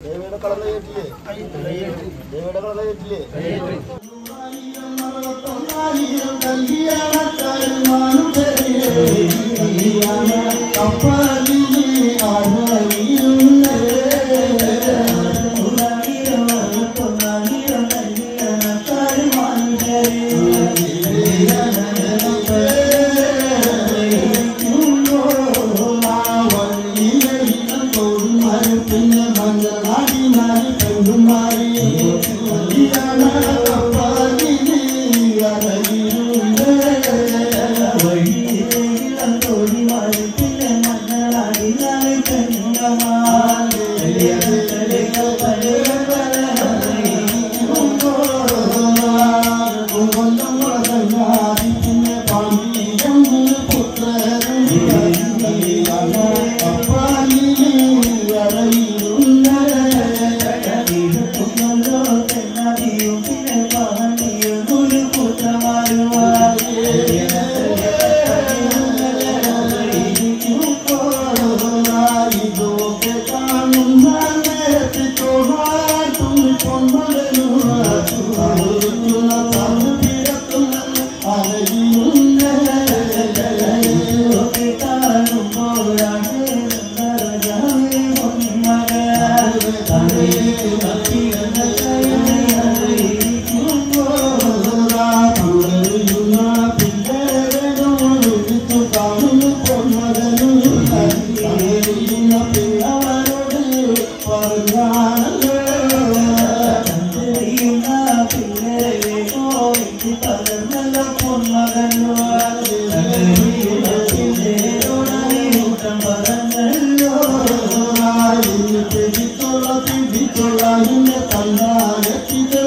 ದೇವೇಡ ಕಳೆದ ಏಟ್ಲಿ ದೇವೇಡ ಕಳೆದ തൊള്ളായി തൊള്ളായി തന്നാലെത്തിത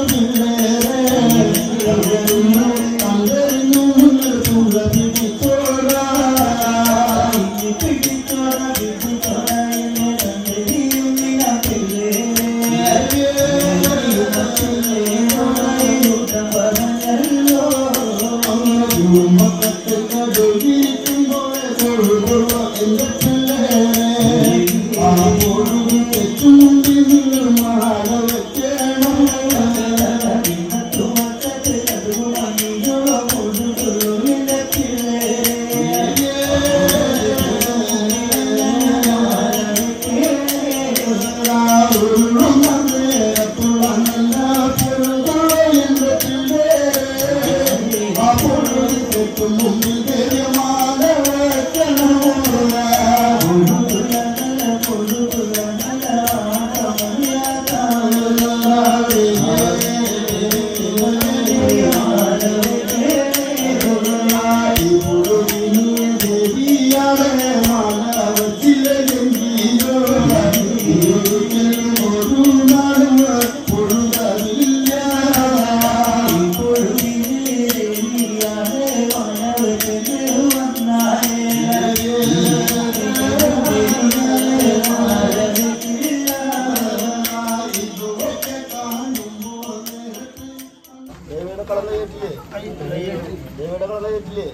ಏಟ್ಲಿ ದೇವೇಡ ಕಳೆದ ಏಟ್ಲಿ